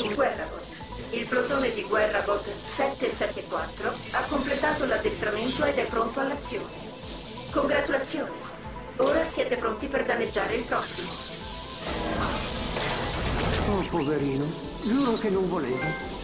in Guerrabot. Il plotone di Guerrabot 774 ha completato l'addestramento ed è pronto all'azione. Congratulazioni. Ora siete pronti per danneggiare il prossimo. Oh, poverino. Giuro che non volevo.